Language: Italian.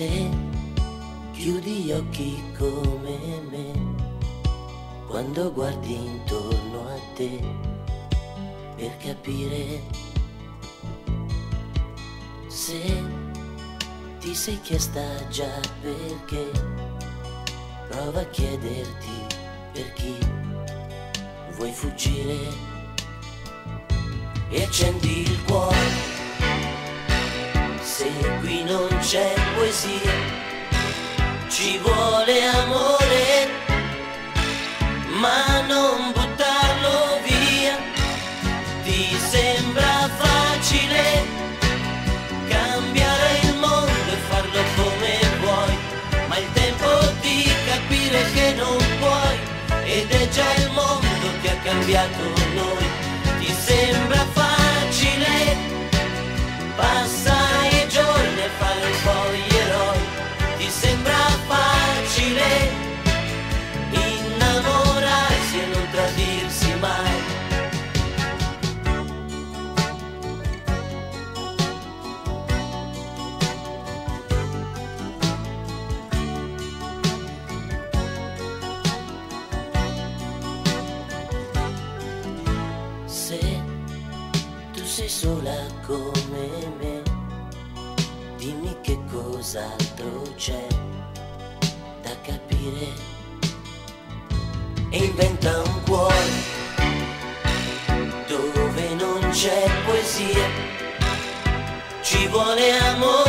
Se chiudi gli occhi come me, quando guardi intorno a te, per capire se ti sei chiesta già perché, prova a chiederti per chi vuoi fuggire e accendi il cuore poesia, ci vuole amore, ma non buttarlo via. Ti sembra facile cambiare il mondo e farlo come vuoi, ma il tempo di capire che non puoi ed è già il mondo che ha cambiato noi. Ti sembra sei sola come me, dimmi che cos'altro c'è da capire. E inventa un cuore dove non c'è poesia, ci vuole amore